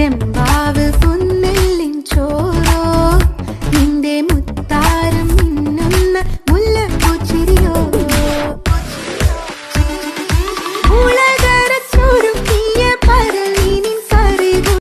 Kim Marvel von